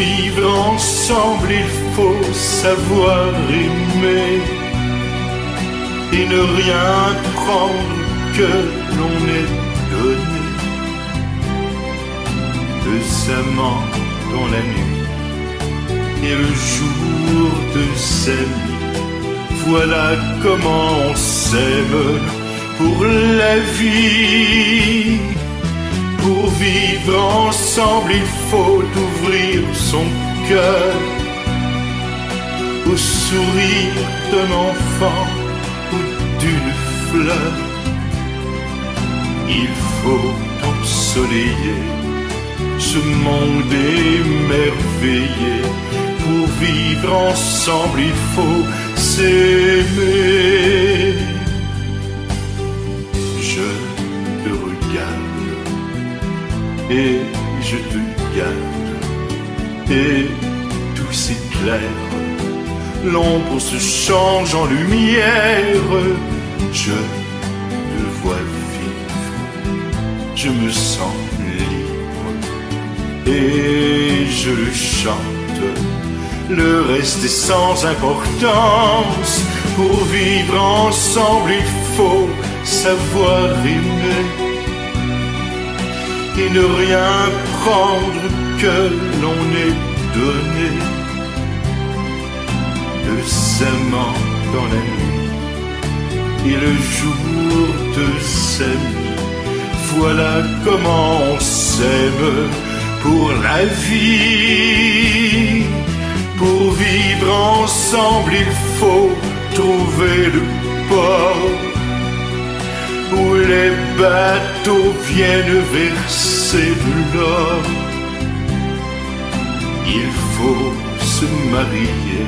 vivre ensemble, il faut savoir aimer et ne rien prendre que l'on est donné. Deux amants dans la nuit et le jour de s'aimer. Voilà comment on s'aime pour la vie. Vivre ensemble, il faut ouvrir son cœur au sourire d'un enfant ou d'une fleur. Il faut ensoleiller ce monde émerveillé. Pour vivre ensemble, il faut s'aimer. Et je te garde et tout s'éclaire. L'ombre se change en lumière. Je te vois vivre, je me sens libre et je le chante. Le reste est sans importance. Pour vivre ensemble, il faut savoir aimer et ne rien prendre que l'on est donné. Deux amants dans la nuit et le jour de s'aimer. Voilà comment on s'aime pour la vie. Pour vivre ensemble, il faut trouver le bateaux viennent verser de l'or. Il faut se marier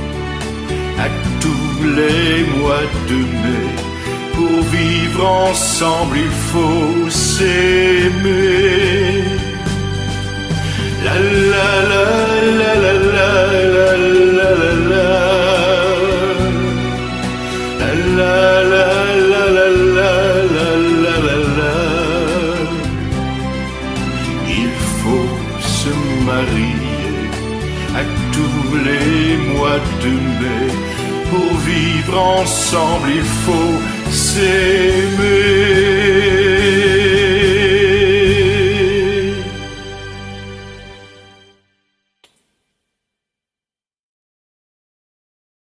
à tous les mois de mai. Pour vivre ensemble, il faut s'aimer. La la la la la la la la la la la la la à tous les mois de mai. Pour vivre ensemble, il faut s'aimer.